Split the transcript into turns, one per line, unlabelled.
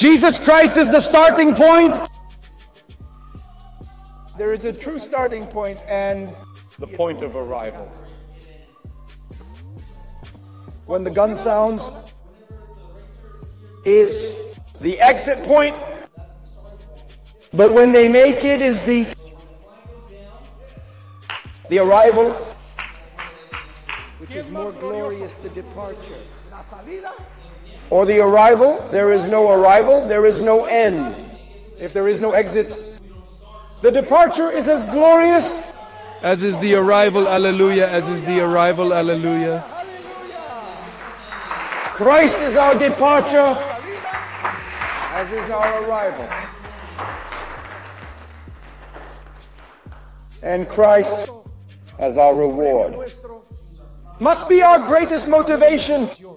Jesus Christ is the starting point.
There is a true starting point and
the point of arrival.
when the gun sounds is the exit point. But when they make it is the the arrival, which is more glorious, the departure. Or the arrival, there is no arrival, there is no end. If there is no exit, the departure is as glorious
As is the arrival, hallelujah. As is the arrival, hallelujah.
Christ is our departure, as is our arrival. And Christ as our reward. Must be our greatest motivation